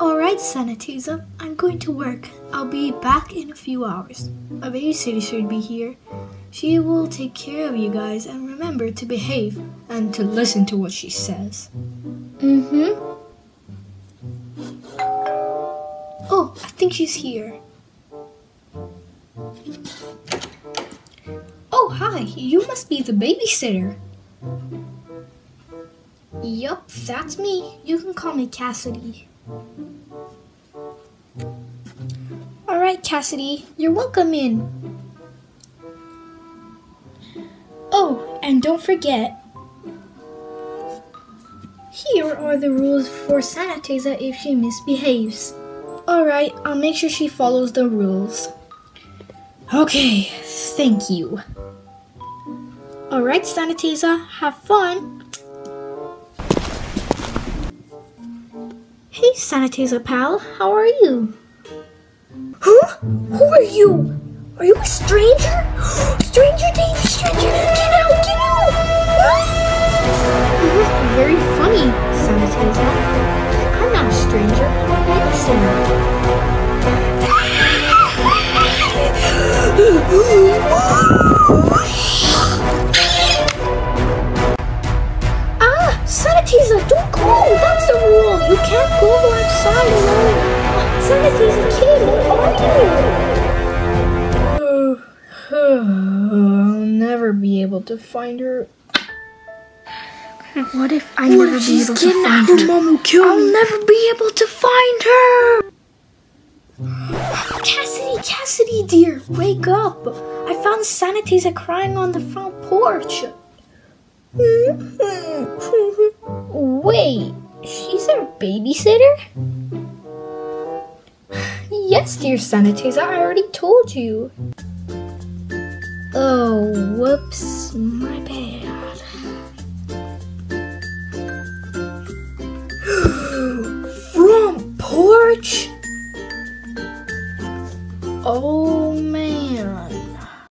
Alright, Sanitiza, I'm going to work. I'll be back in a few hours. A babysitter should be here. She will take care of you guys and remember to behave and to listen to what she says. Mm-hmm. Oh, I think she's here. Oh, hi. You must be the babysitter. Yup, that's me. You can call me Cassidy. Alright, Cassidy, you're welcome in. Oh, and don't forget, here are the rules for Sanitiza if she misbehaves. Alright, I'll make sure she follows the rules. Okay, thank you. Alright, Sanitiza, have fun. Hey, Sanitiza pal, how are you? Huh? Who are you? Are you a stranger? stranger danger, stranger! Get out, get out! Ah! Very funny, Sanitiza. I'm not a stranger, I'm a ah, Sanitiza, go outside alone! Sanitiza, kid, what are you? I'll never be able to find her. What if I What never if be she's able to find her? Mom will kill I'll me. never be able to find her. Cassidy, Cassidy, dear, wake up! I found Sanitiza crying on the front porch. Wait, She's our babysitter? Yes, dear Sanitiza, I already told you. Oh, whoops, my bad. Front porch? Oh